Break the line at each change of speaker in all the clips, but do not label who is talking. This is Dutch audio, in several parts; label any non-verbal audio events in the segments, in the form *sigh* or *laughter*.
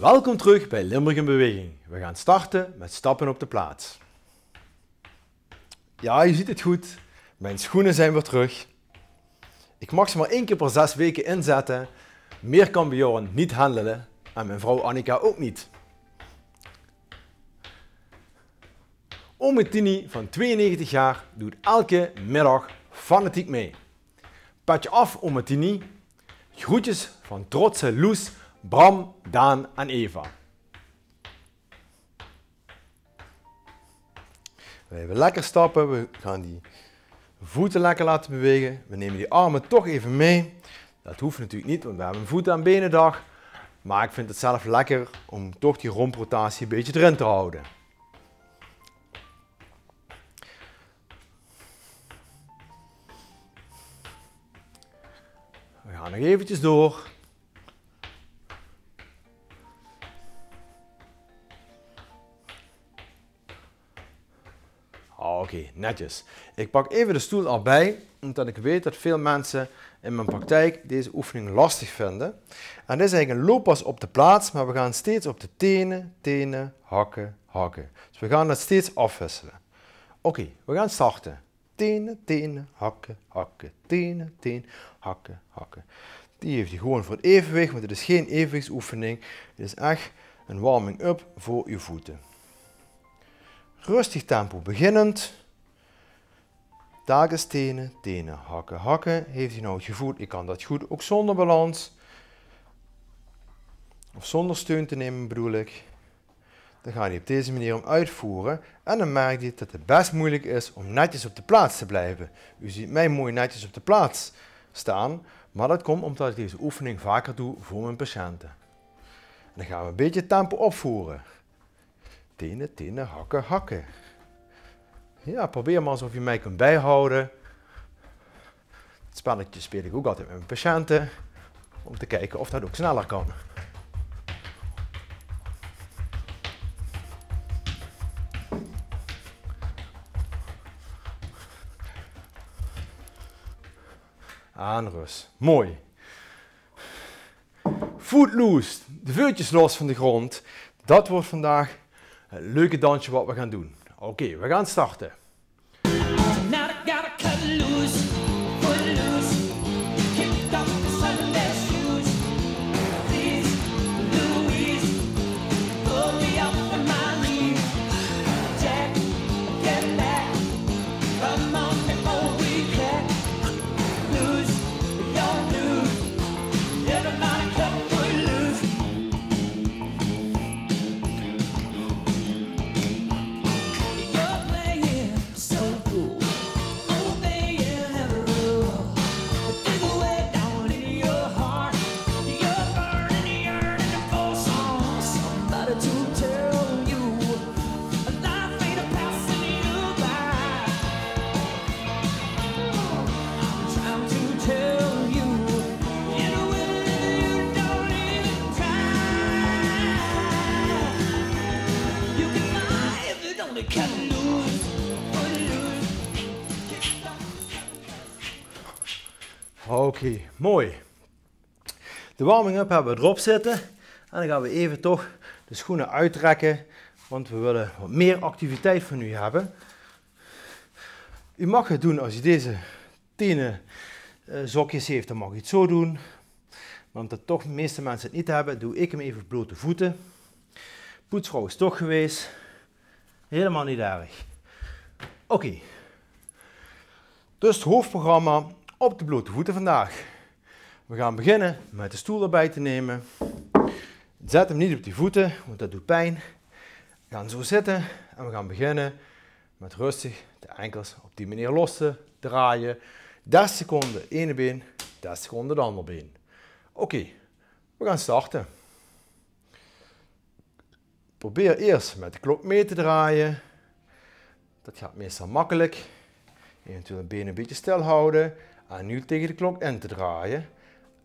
Welkom terug bij Limburg in Beweging. We gaan starten met stappen op de plaats. Ja, je ziet het goed. Mijn schoenen zijn weer terug. Ik mag ze maar één keer per zes weken inzetten. Meer kan Bjorn niet handelen en mijn vrouw Annika ook niet. Ome Tini van 92 jaar doet elke middag fanatiek mee. Patje af, ome Tini. Groetjes van trotse Loes, Bram, Daan en Eva. We even lekker stappen, we gaan die voeten lekker laten bewegen. We nemen die armen toch even mee. Dat hoeft natuurlijk niet, want we hebben een voeten- en benendag. Maar ik vind het zelf lekker om toch die romprotatie een beetje erin te houden. We gaan nog eventjes door. Oké, netjes. Ik pak even de stoel erbij, omdat ik weet dat veel mensen in mijn praktijk deze oefening lastig vinden. En dit is eigenlijk een looppas op de plaats, maar we gaan steeds op de tenen, tenen, hakken, hakken. Dus we gaan dat steeds afwisselen. Oké, we gaan starten. Tenen, tenen, hakken, hakken, tenen, tenen, hakken, hakken. Die heeft hij gewoon voor evenwicht, want het is geen evenwichtsoefening. Het is echt een warming-up voor uw voeten. Rustig tempo beginnend. Telkens tenen, tenen, hakken, hakken. Heeft u nou het gevoel, ik kan dat goed ook zonder balans. Of zonder steun te nemen bedoel ik. Dan ga je op deze manier hem uitvoeren. En dan merk je dat het best moeilijk is om netjes op de plaats te blijven. U ziet mij mooi netjes op de plaats staan. Maar dat komt omdat ik deze oefening vaker doe voor mijn patiënten. En dan gaan we een beetje tempo opvoeren. Tenen, tenen, hakken, hakken. Ja, probeer maar alsof je mij kunt bijhouden. Het spelletje speel ik ook altijd met mijn patiënten. Om te kijken of dat ook sneller kan. Aanrust. Mooi. Foot loose. De voetjes los van de grond. Dat wordt vandaag het leuke dansje wat we gaan doen. Oké, we gaan starten. Oké, mooi. De warming-up hebben we erop zitten. En dan gaan we even toch de schoenen uittrekken. Want we willen wat meer activiteit van u hebben. U mag het doen als u deze tenen eh, zokjes heeft, dan mag u het zo doen. Maar omdat toch de meeste mensen het niet hebben, doe ik hem even blote voeten. Poetsvrouw is toch geweest. Helemaal niet erg. Oké. Dus het hoofdprogramma op de blote voeten vandaag. We gaan beginnen met de stoel erbij te nemen. Zet hem niet op die voeten, want dat doet pijn. We gaan zo zitten en we gaan beginnen met rustig de enkels op die manier los te draaien. 30 seconden ene been, 30 seconden de andere been. Oké, we gaan starten. Probeer eerst met de klok mee te draaien. Dat gaat meestal makkelijk. Eventueel een been een beetje stil houden en nu tegen de klok in te draaien.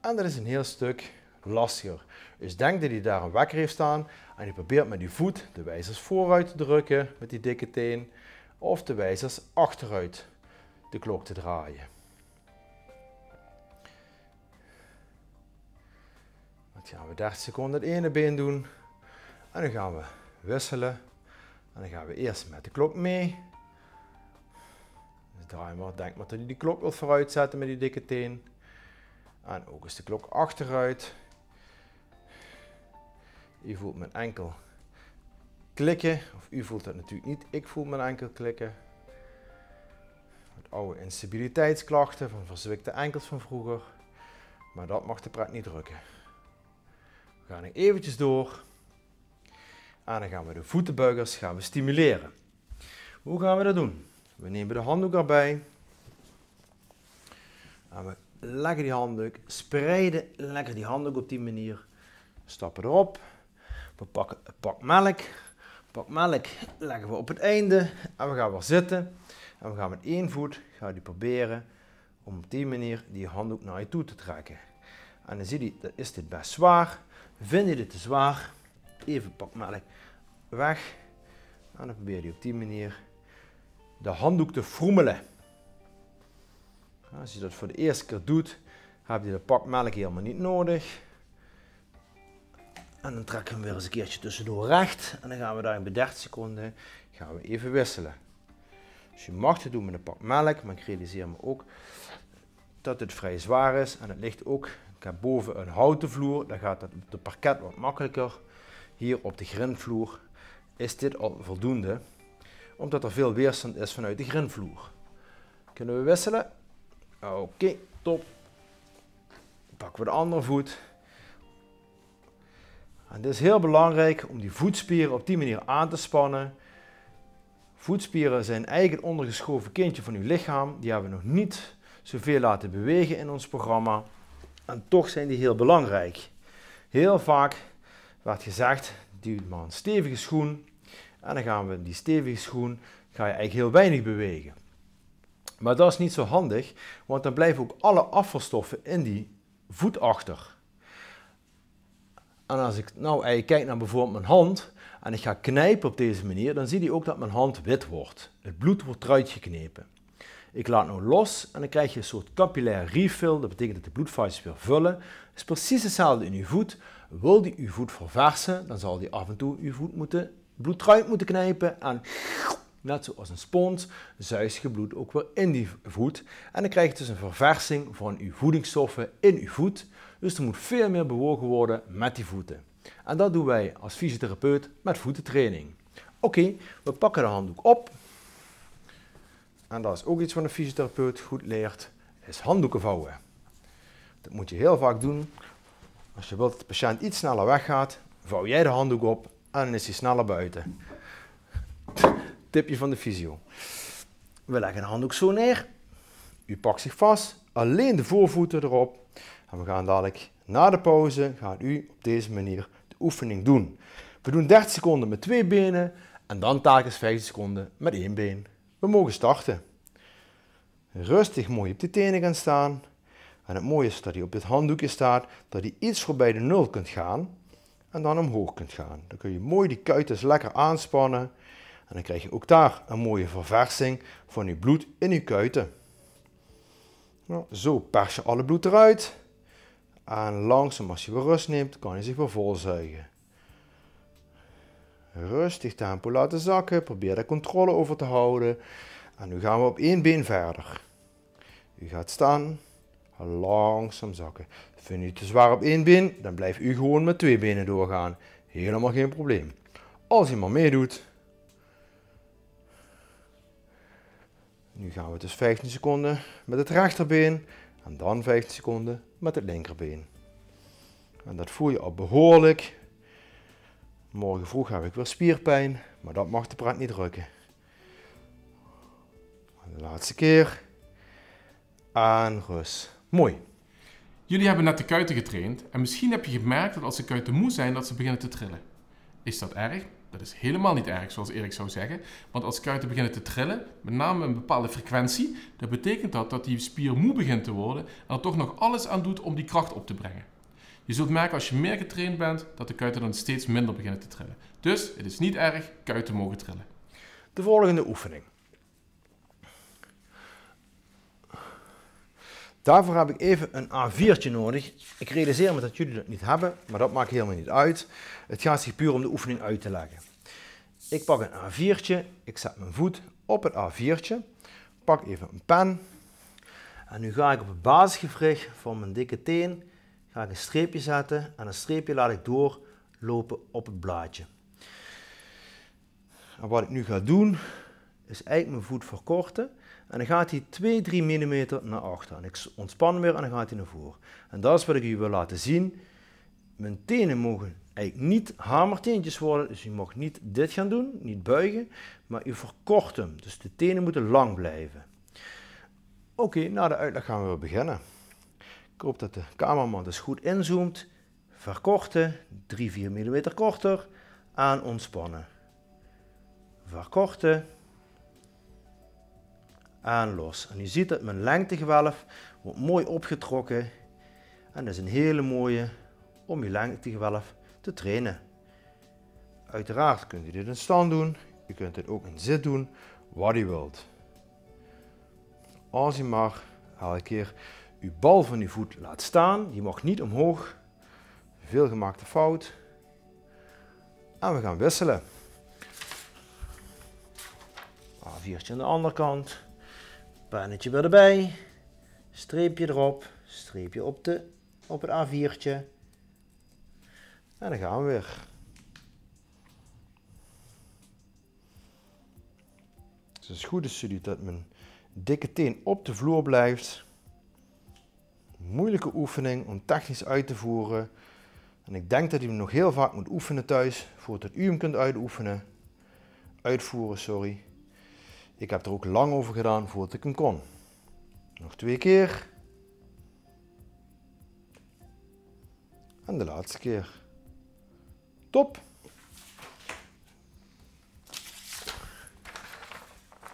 En dat is een heel stuk lastiger. Dus denk dat hij daar een wekker heeft staan en je probeert met die voet de wijzers vooruit te drukken met die dikke teen of de wijzers achteruit de klok te draaien. Dat gaan we 30 seconden het ene been doen, En dan gaan we wisselen. En dan gaan we eerst met de klok mee. Draai maar, denk maar dat je die klok wilt vooruit zetten met die dikke teen. En ook eens de klok achteruit. U voelt mijn enkel klikken. Of u voelt dat natuurlijk niet. Ik voel mijn enkel klikken. Met oude instabiliteitsklachten van verzwikte enkels van vroeger. Maar dat mag de pret niet drukken. We gaan eventjes door. En dan gaan we de voetenbuigers gaan we stimuleren. Hoe gaan we dat doen? We nemen de handdoek erbij. En we leggen die handdoek, spreiden lekker die handdoek op die manier. Stappen erop. We pakken een pak melk. Pak melk leggen we op het einde. En we gaan weer zitten. En we gaan met één voet gaan die proberen om op die manier die handdoek naar je toe te trekken. En dan zie je, dat is dit best zwaar. Vind je dit te zwaar? Even pak melk weg. En dan probeer je op die manier de handdoek te froemelen. Als je dat voor de eerste keer doet, heb je de pak melk helemaal niet nodig. En dan trekken we hem weer eens een keertje tussendoor recht. En dan gaan we daar bij 30 seconden gaan we even wisselen. Dus je mag het doen met een pak melk, maar ik realiseer me ook dat het vrij zwaar is. En het ligt ook, ik heb boven een houten vloer, dan gaat het op de parket wat makkelijker. Hier op de grindvloer is dit al voldoende, omdat er veel weerstand is vanuit de grindvloer. Kunnen we wisselen? Oké, top. Pakken we de andere voet. En het is heel belangrijk om die voetspieren op die manier aan te spannen. Voetspieren zijn eigenlijk ondergeschoven kindje van uw lichaam. Die hebben we nog niet zoveel laten bewegen in ons programma. En toch zijn die heel belangrijk. Heel vaak werd gezegd, duw maar een stevige schoen. En dan gaan we die stevige schoen, ga je eigenlijk heel weinig bewegen. Maar dat is niet zo handig, want dan blijven ook alle afvalstoffen in die voet achter. En als ik nou eigenlijk kijk naar bijvoorbeeld mijn hand en ik ga knijpen op deze manier, dan zie je ook dat mijn hand wit wordt. Het bloed wordt eruit geknepen. Ik laat nou los en dan krijg je een soort capillaire refill. Dat betekent dat de bloedvaatjes weer vullen. Het is precies hetzelfde in uw voet. Wil die uw voet verversen, dan zal die af en toe uw voet moeten, bloed eruit moeten knijpen. En net zoals een spons zuigt je bloed ook weer in die voet. En dan krijg je dus een verversing van uw voedingsstoffen in uw voet. Dus er moet veel meer bewogen worden met die voeten. En dat doen wij als fysiotherapeut met voetentraining. Oké, we pakken de handdoek op. En dat is ook iets wat een fysiotherapeut goed leert, is handdoeken vouwen. Dat moet je heel vaak doen. Als je wilt dat de patiënt iets sneller weggaat, vouw jij de handdoek op en dan is hij sneller buiten. Tipje van de fysio. We leggen de handdoek zo neer. U pakt zich vast, alleen de voorvoeten erop. En we gaan dadelijk na de pauze, gaat u op deze manier de oefening doen. We doen 30 seconden met twee benen en dan telkens 15 seconden met één been. We mogen starten. Rustig mooi op de tenen gaan staan. En het mooie is dat hij op dit handdoekje staat, dat hij iets voorbij de nul kunt gaan en dan omhoog kunt gaan. Dan kun je mooi die kuitens lekker aanspannen en dan krijg je ook daar een mooie verversing van je bloed in je kuiten. Nou, zo pers je alle bloed eruit. En langzaam als je weer rust neemt, kan je zich weer volzuigen. Rustig tempo laten zakken, probeer daar controle over te houden. En nu gaan we op één been verder. U gaat staan, langzaam zakken. Vind je het te zwaar op één been, dan blijf u gewoon met twee benen doorgaan. Helemaal geen probleem. Als je maar meedoet. Nu gaan we dus 15 seconden met het rechterbeen en dan 15 seconden met het linkerbeen. En dat voel je al behoorlijk. Morgen vroeg heb ik weer spierpijn, maar dat mag de praat niet drukken. De laatste keer. En rust. Mooi.
Jullie hebben net de kuiten getraind en misschien heb je gemerkt dat als de kuiten moe zijn, dat ze beginnen te trillen. Is dat erg? Dat is helemaal niet erg, zoals Erik zou zeggen. Want als kuiten beginnen te trillen, met name een bepaalde frequentie, dan betekent dat dat die spier moe begint te worden en er toch nog alles aan doet om die kracht op te brengen. Je zult merken als je meer getraind bent, dat de kuiten dan steeds minder beginnen te trillen. Dus het is niet erg, kuiten mogen trillen.
De volgende oefening. Daarvoor heb ik even een A4'tje nodig. Ik realiseer me dat jullie dat niet hebben, maar dat maakt helemaal niet uit. Het gaat zich puur om de oefening uit te leggen. Ik pak een A4'tje, ik zet mijn voet op het A4'tje, pak even een pen en nu ga ik op het basisgewricht van mijn dikke teen ga ik een streepje zetten en een streepje laat ik doorlopen op het blaadje. Wat ik nu ga doen, is eigenlijk mijn voet verkorten. En dan gaat hij 2-3 mm naar achter. En ik ontspan weer en dan gaat hij naar voren. En dat is wat ik u wil laten zien. Mijn tenen mogen eigenlijk niet hamerteentjes worden. Dus u mag niet dit gaan doen, niet buigen. Maar u verkort hem. Dus de tenen moeten lang blijven. Oké, na de uitleg gaan we beginnen. Ik hoop dat de cameraman dus goed inzoomt. Verkorten, 3-4 mm korter. En ontspannen. Verkorten. En los. En u ziet dat mijn lengtegewelf wordt mooi opgetrokken. En dat is een hele mooie om uw lengtegewelf te trainen. Uiteraard kunt u dit in stand doen. U kunt dit ook in zit doen, wat u wilt. Als u maar elke keer uw bal van uw voet laat staan, die mag niet omhoog. Veel gemaakte fout. En we gaan wisselen. A4'tje aan de andere kant. Pennetje weer erbij. Streepje erop. Streepje op, de, op het A4'tje. En dan gaan we weer. Het is goed is jullie dat mijn dikke teen op de vloer blijft. Moeilijke oefening om technisch uit te voeren. En ik denk dat u hem nog heel vaak moet oefenen thuis, voordat u hem kunt uitoefenen. Uitvoeren, sorry. Ik heb er ook lang over gedaan voordat ik hem kon. Nog twee keer. En de laatste keer. Top.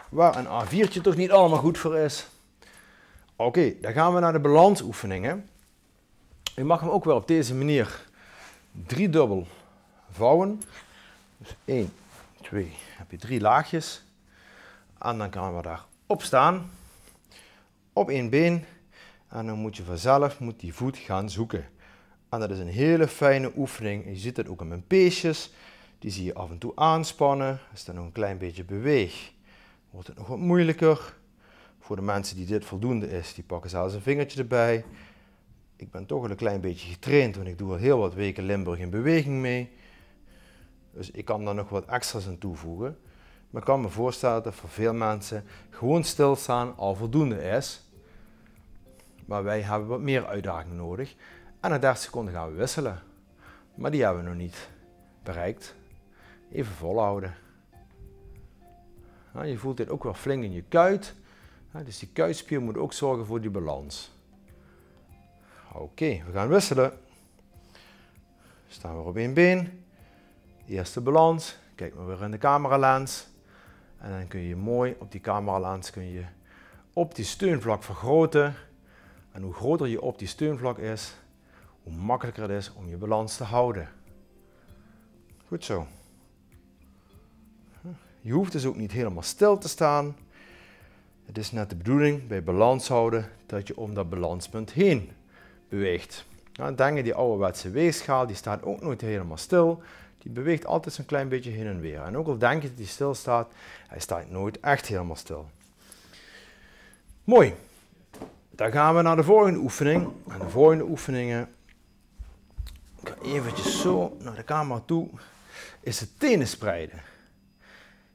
Waar een A4'tje toch niet allemaal goed voor is. Oké, dan gaan we naar de balansoefeningen. U mag hem ook wel op deze manier drie dubbel vouwen. Dus 1, 2, heb je drie laagjes. En dan gaan we daar op staan. Op één been. En dan moet je vanzelf moet die voet gaan zoeken. En dat is een hele fijne oefening. Je ziet het ook in mijn peesjes. Die zie je af en toe aanspannen. Als dan nog een klein beetje beweegt, wordt het nog wat moeilijker. Voor de mensen die dit voldoende is, die pakken zelfs een vingertje erbij. Ik ben toch al een klein beetje getraind, want ik doe al heel wat weken Limburg in beweging mee. Dus ik kan daar nog wat extra's aan toevoegen. Maar ik kan me voorstellen dat voor veel mensen gewoon stilstaan al voldoende is. Maar wij hebben wat meer uitdaging nodig. En na 30 seconden gaan we wisselen. Maar die hebben we nog niet bereikt. Even volhouden. Je voelt dit ook wel flink in je kuit. Dus die kuitspier moet ook zorgen voor die balans. Oké, we gaan wisselen. Staan we op één been. Eerste balans. Kijk maar weer in de cameralens. En dan kun je mooi op die cameralens kun je op die steunvlak vergroten. En hoe groter je op die steunvlak is, hoe makkelijker het is om je balans te houden. Goed zo. Je hoeft dus ook niet helemaal stil te staan. Het is net de bedoeling bij balans houden dat je om dat balanspunt heen beweegt. Nou, denk je die ouderwetse weegschaal, die staat ook nooit helemaal stil. Die beweegt altijd zo'n klein beetje heen en weer. En ook al denk je dat hij stil staat, hij staat nooit echt helemaal stil. Mooi. Dan gaan we naar de volgende oefening. En de volgende oefeningen, ik ga eventjes zo naar de camera toe, is het tenen spreiden.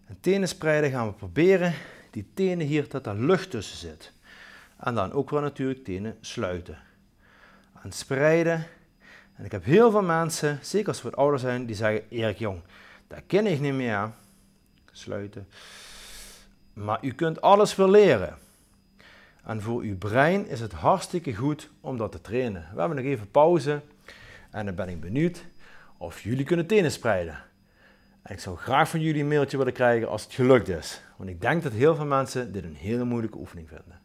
En tenen spreiden gaan we proberen die tenen hier dat er lucht tussen zit. En dan ook wel natuurlijk tenen sluiten. En spreiden. En ik heb heel veel mensen, zeker als ze wat ouder zijn, die zeggen: Erik Jong, dat ken ik niet meer. Sluiten. Maar u kunt alles weer leren. En voor uw brein is het hartstikke goed om dat te trainen. We hebben nog even pauze. En dan ben ik benieuwd of jullie kunnen tenen spreiden. En ik zou graag van jullie een mailtje willen krijgen als het gelukt is. Want ik denk dat heel veel mensen dit een hele moeilijke oefening vinden.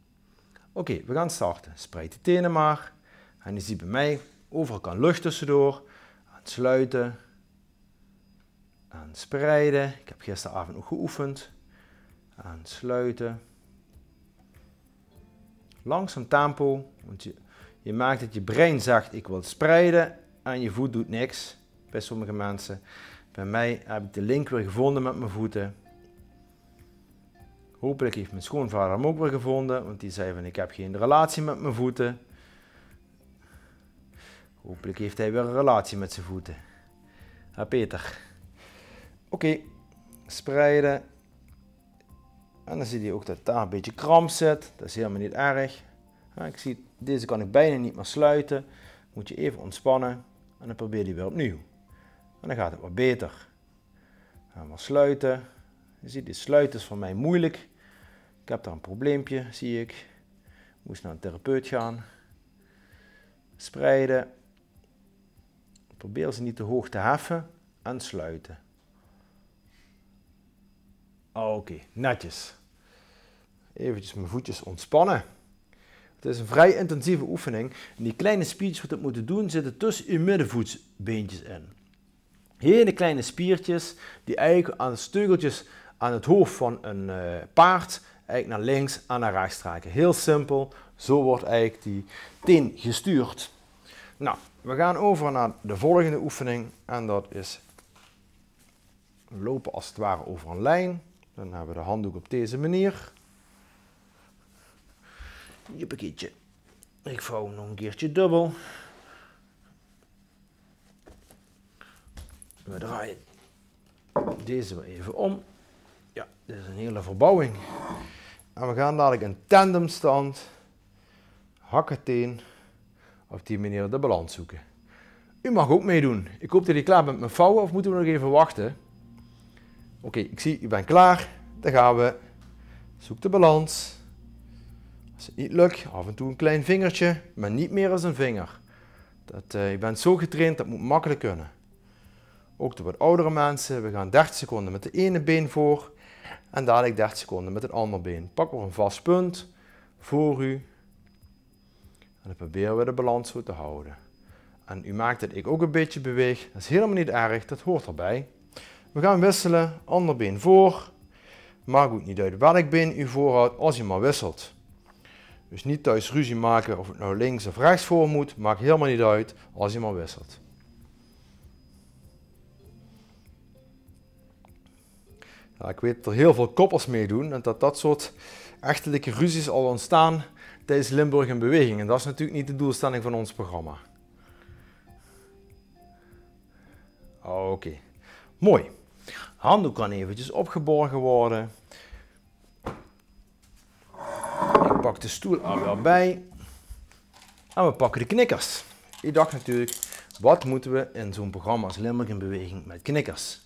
Oké, we gaan starten. Spreid de tenen maar. En je ziet bij mij, overal kan lucht tussendoor. Aan sluiten. Aan spreiden. Ik heb gisteravond nog geoefend. Aan sluiten. Langzaam tempo, want je, je maakt dat je brein zegt ik wil spreiden en je voet doet niks bij sommige mensen. Bij mij heb ik de link weer gevonden met mijn voeten. Hopelijk heeft mijn schoonvader hem ook weer gevonden, want die zei van ik heb geen relatie met mijn voeten. Hopelijk heeft hij weer een relatie met zijn voeten. Ha Peter. Oké, spreiden. En dan zie je ook dat daar een beetje kramp zit. Dat is helemaal niet erg. Ik zie, deze kan ik bijna niet meer sluiten. Moet je even ontspannen. En dan probeer je weer opnieuw. En dan gaat het wat beter. Gaan we sluiten. Je ziet, dit sluiten is voor mij moeilijk. Ik heb daar een probleempje, zie ik. Moest naar een therapeut gaan. Spreiden. Probeer ze niet te hoog te heffen en sluiten. Oké, netjes. Eventjes mijn voetjes ontspannen. Het is een vrij intensieve oefening. En die kleine spiertjes wat het moeten doen, zitten tussen uw middenvoetsbeentjes in. Hele kleine spiertjes die eigenlijk aan de steugeltjes aan het hoofd van een uh, paard eigenlijk naar links en naar rechts trekken. Heel simpel. Zo wordt eigenlijk die teen gestuurd. Nou, we gaan over naar de volgende oefening. En dat is lopen als het ware over een lijn. Dan hebben we de handdoek op deze manier. Juppekietje. Ik vouw nog een keertje dubbel. We draaien deze weer even om. Ja, dit is een hele verbouwing. En we gaan dadelijk in tandemstand, hakketeen, op die manier de balans zoeken. U mag ook meedoen. Ik hoop dat u klaar bent met vouwen of moeten we nog even wachten? Oké, ik zie, u bent klaar. Dan gaan we. Zoek de balans. Als het niet lukt, af en toe een klein vingertje, maar niet meer als een vinger. Dat, uh, je bent zo getraind, dat moet makkelijk kunnen. Ook de wat oudere mensen, we gaan 30 seconden met de ene been voor en dadelijk 30 seconden met het andere been. Pak maar een vast punt voor u en dan proberen we de balans zo te houden. En u maakt dat ik ook een beetje beweeg, dat is helemaal niet erg, dat hoort erbij. We gaan wisselen, ander been voor. Maakt niet uit welk been u voorhoudt als je maar wisselt. Dus niet thuis ruzie maken of het nou links of rechts voor moet, maakt helemaal niet uit als je maar wisselt. Ja, ik weet dat er heel veel koppels meedoen en dat dat soort echtelijke ruzies al ontstaan tijdens Limburg in beweging. En dat is natuurlijk niet de doelstelling van ons programma. Oké, mooi. Handdoek kan eventjes opgeborgen worden. Ik pak de stoel er weer bij. En we pakken de knikkers. Ik dacht natuurlijk, wat moeten we in zo'n programma als Limburg in beweging met knikkers?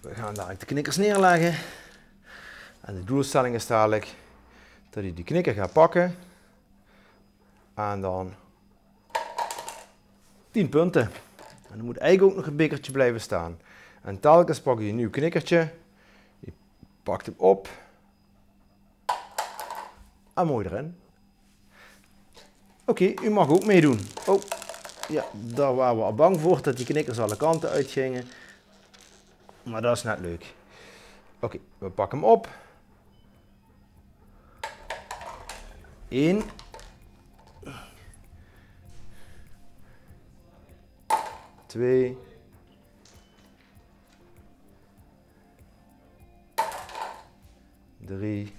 We gaan dadelijk de knikkers neerleggen. En de doelstelling is dadelijk dat je die knikker gaat pakken. En dan 10 punten. En er moet eigenlijk ook nog een bekertje blijven staan. En telkens pak je een nieuw knikkertje. Je pakt hem op. En mooi erin. Oké, u mag ook meedoen. Oh, ja, daar waren we al bang voor dat die knikkers alle kanten uitgingen. Maar dat is net leuk. Oké, we pakken hem op. 1. Twee. Drie.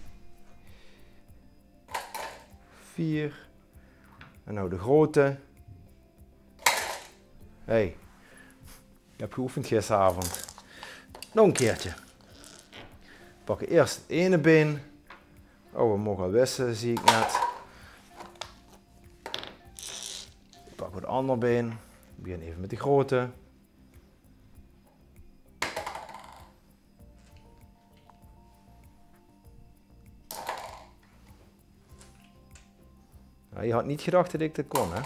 Vier. En nou de grote. hey, ik heb geoefend gisteravond. Nog een keertje. Pakken eerst het ene been. Oh, we mogen wisselen, zie ik net. Pakken het andere been. We beginnen even met de grote. Je had niet gedacht dat ik dit kon, hè?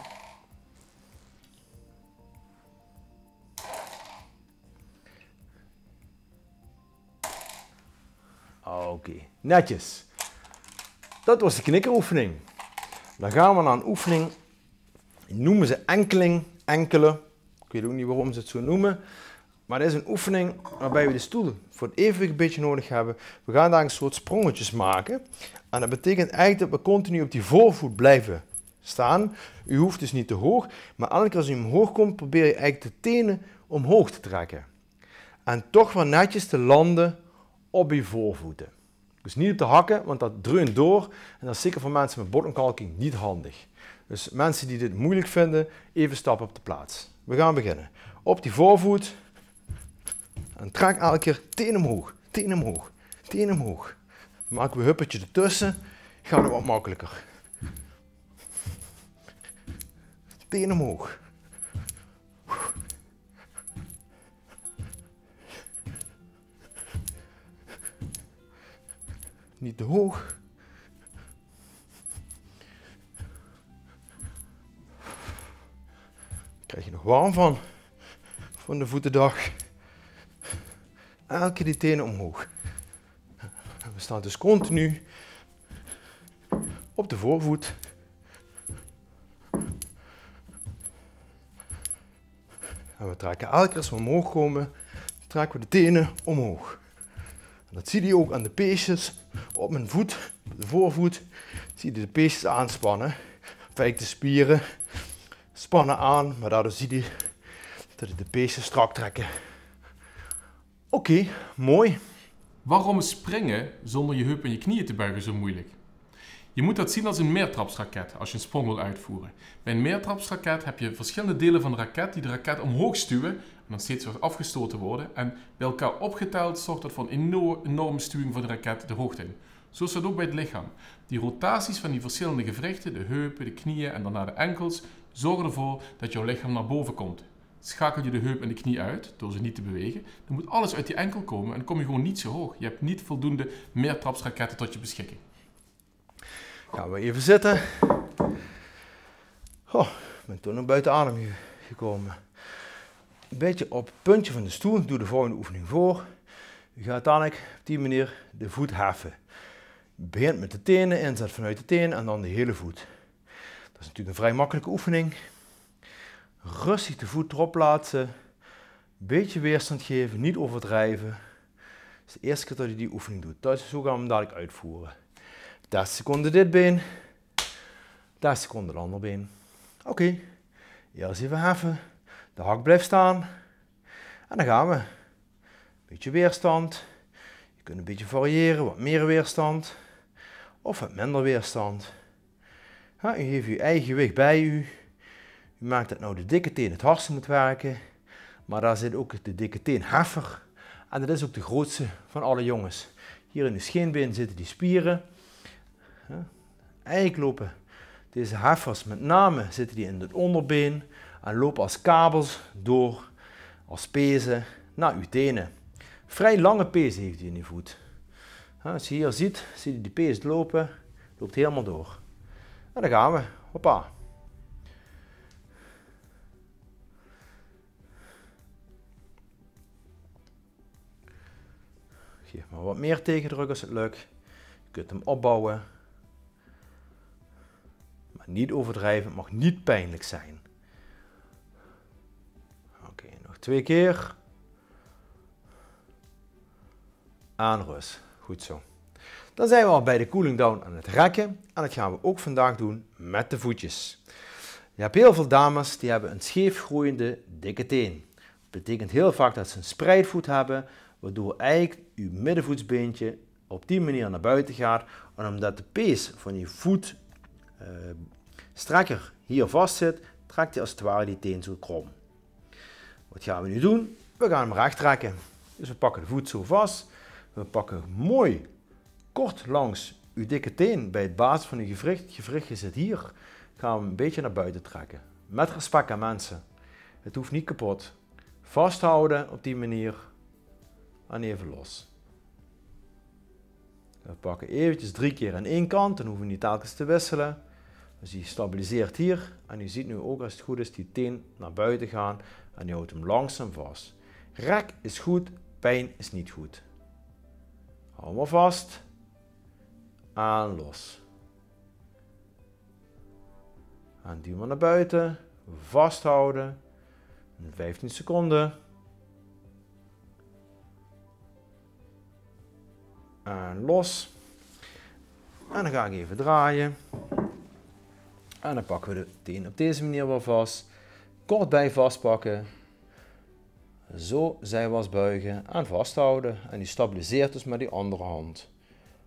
Oké, netjes. Dat was de knikkeroefening. Dan gaan we naar een oefening, noemen ze enkeling, enkele. Ik weet ook niet waarom ze het zo noemen. Maar dit is een oefening waarbij we de stoel voor het evenwicht een beetje nodig hebben. We gaan daar een soort sprongetjes maken. En dat betekent eigenlijk dat we continu op die voorvoet blijven staan. U hoeft dus niet te hoog, maar elke keer als u omhoog komt, probeer je eigenlijk de tenen omhoog te trekken. En toch wel netjes te landen op je voorvoeten. Dus niet op de hakken, want dat dreunt door. En dat is zeker voor mensen met bodemkalking niet handig. Dus mensen die dit moeilijk vinden, even stappen op de plaats. We gaan beginnen. Op die voorvoet. En trek elke keer teen omhoog, teen omhoog, teen omhoog. Dan maken we een huppetje ertussen. Gaat het wat makkelijker. Teen omhoog. Niet te hoog. Krijg je nog warm van. Van de voetendag. Elke die tenen omhoog. We staan dus continu op de voorvoet. En we trekken elke keer als we omhoog komen, trekken we de tenen omhoog. En dat zie je ook aan de peesjes op mijn voet, de voorvoet. Zie je de peesjes aanspannen. Eigenlijk de spieren spannen aan, maar daardoor zie je dat de peesjes strak trekken. Oké, mooi.
Waarom springen zonder je heup en je knieën te buigen zo moeilijk? Je moet dat zien als een meertrapsraket als je een sprong wil uitvoeren. Bij een meertrapsraket heb je verschillende delen van de raket die de raket omhoog stuwen en dan steeds weer afgestoten worden. En bij elkaar opgeteld zorgt dat voor een enorm, enorme stuwing van de raket de hoogte in. Zo is dat ook bij het lichaam. Die rotaties van die verschillende gewrichten, de heupen, de knieën en daarna de enkels, zorgen ervoor dat jouw lichaam naar boven komt. Schakel je de heup en de knie uit door ze niet te bewegen, dan moet alles uit die enkel komen en dan kom je gewoon niet zo hoog. Je hebt niet voldoende meertrapsraketten tot je beschikking.
Gaan we even zitten. Ik ben toen nog buiten adem ge- gekomen. Een beetje op het puntje van de stoel. Doe de volgende oefening voor. U gaat dadelijk op die manier de voet heffen. Begint met de tenen, inzet vanuit de teen en dan de hele voet. Dat is natuurlijk een vrij makkelijke oefening. Rustig de voet erop plaatsen. Beetje weerstand geven, niet overdrijven. Het is de eerste keer dat je die oefening doet. Thuis zo gaan we hem dadelijk uitvoeren. 30 seconden dit been. 30 seconden het andere been. Oké. Eerst even heffen. De hak blijft staan. En dan gaan we. Beetje weerstand. Je kunt een beetje variëren. Wat meer weerstand. Of wat minder weerstand. Ja, u heeft uw eigen gewicht bij u. U maakt dat nou de dikke teen het hardste moet werken. Maar daar zit ook de dikke teen heffer. En dat is ook de grootste van alle jongens. Hier in de scheenbeen zitten die spieren. Eigenlijk lopen deze heffers met name zitten die in het onderbeen en lopen als kabels door, als pezen naar uw tenen. Vrij lange pezen heeft hij in die voet. Als je hier ziet, zie je die pees lopen, loopt helemaal door. En dan gaan we. Hoppa. Geef maar wat meer tegendruk als het lukt. Je kunt hem opbouwen. Niet overdrijven, het mag niet pijnlijk zijn. Oké, nog twee keer. Aan rust. Goed zo. Dan zijn we al bij de cooling down aan het rekken. En dat gaan we ook vandaag doen met de voetjes. Je hebt heel veel dames die hebben een scheef groeiende dikke teen. Dat betekent heel vaak dat ze een spreidvoet hebben, waardoor eigenlijk je middenvoetsbeentje op die manier naar buiten gaat. En omdat de pees van je voet eh, strekker hier vast zit, trekt hij als het ware die teen zo krom. Wat gaan we nu doen? We gaan hem recht trekken. Dus we pakken de voet zo vast. We pakken mooi kort langs uw dikke teen bij het basis van uw gewricht. Het gewrichtje zit hier. Gaan we een beetje naar buiten trekken. Met respect aan mensen. Het hoeft niet kapot. Vasthouden op die manier. En even los. We pakken eventjes drie keer aan één kant. Dan hoeven we niet telkens te wisselen. Dus die stabiliseert hier. En u ziet nu ook als het goed is die teen naar buiten gaan. En je houdt hem langzaam vast. Rek is goed, pijn is niet goed. Hou maar vast. En los. En duw maar naar buiten. Vasthouden. 15 seconden. En los. En dan ga ik even draaien. En dan pakken we de teen op deze manier wel vast. Kort bij vastpakken. Zo zijwaarts buigen en vasthouden. En die stabiliseert dus met die andere hand.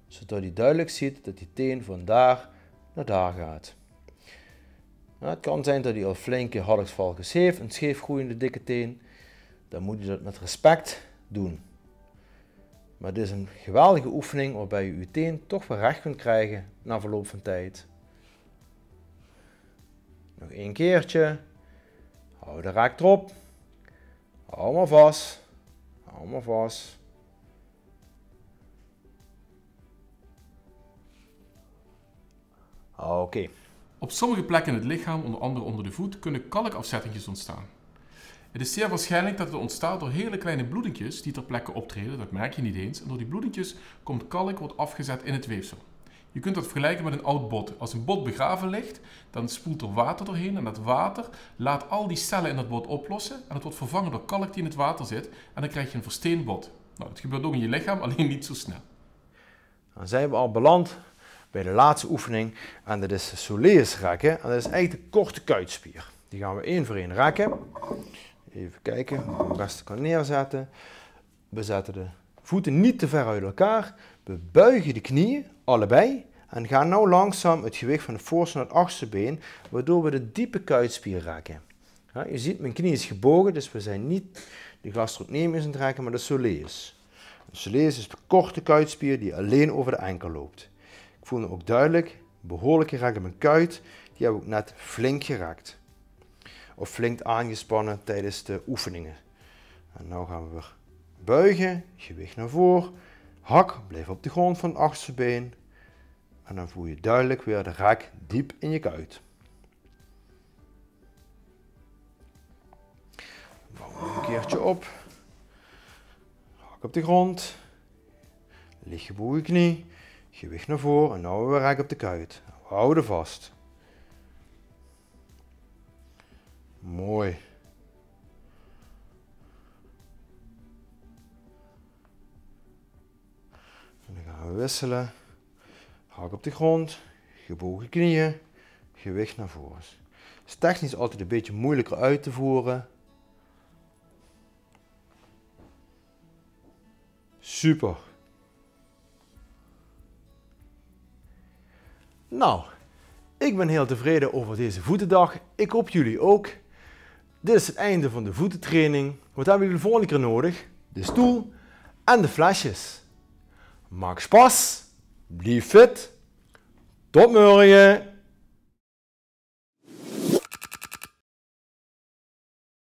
Zodat hij duidelijk ziet dat die teen van daar naar daar gaat. Nou, het kan zijn dat hij al flinke hardingsvalkens heeft, een scheefgroeiende dikke teen. Dan moet je dat met respect doen. Maar dit is een geweldige oefening waarbij je je teen toch weer recht kunt krijgen na verloop van tijd. Nog één keertje. Hou de rek erop. Hou maar vast. Hou maar vast. Oké.
Op sommige plekken in het lichaam, onder andere onder de voet, kunnen kalkafzettingjes ontstaan. Het is zeer waarschijnlijk dat het ontstaat door hele kleine bloedingjes die ter plekke optreden, dat merk je niet eens. En door die bloedingjes komt kalk wordt afgezet in het weefsel. Je kunt dat vergelijken met een oud bot. Als een bot begraven ligt, dan spoelt er water doorheen en dat water laat al die cellen in dat bot oplossen en het wordt vervangen door kalk die in het water zit en dan krijg je een versteend bot. Nou, dat gebeurt ook in je lichaam, *laughs* alleen niet zo snel.
Dan zijn we al beland bij de laatste oefening en dat is soleus rekken. En dat is eigenlijk de korte kuitspier. Die gaan we één voor één rekken. Even kijken hoe ik het beste kan neerzetten. We zetten de voeten niet te ver uit elkaar. We buigen de knieën, allebei. En gaan nou langzaam het gewicht van de voorste naar het achterste been, waardoor we de diepe kuitspier rekken. Ja, je ziet, mijn knie is gebogen, dus we zijn niet de gastrocnemius aan het rekken, maar de soleus. De soleus is de korte kuitspier die alleen over de enkel loopt. Ik voel hem ook duidelijk, behoorlijke rek in mijn kuit. Die we ook net flink gerekt. Of flink aangespannen tijdens de oefeningen. En nu gaan we buigen, gewicht naar voren. Hak, blijf op de grond van het achterste been. En dan voel je duidelijk weer de rek diep in je kuit. Bouw een keertje op. Hak op de grond. Licht gebogen knie. Gewicht naar voren en nou weer rek op de kuit. Houden vast. Mooi. We wisselen. Hak op de grond. Gebogen knieën. Gewicht naar voren. Het is technisch altijd een beetje moeilijker uit te voeren. Super. Nou, ik ben heel tevreden over deze voetendag. Ik hoop jullie ook. Dit is het einde van de voetentraining. Wat hebben jullie de volgende keer nodig? De stoel en de flesjes. Maak spas, blijf fit. Tot morgen.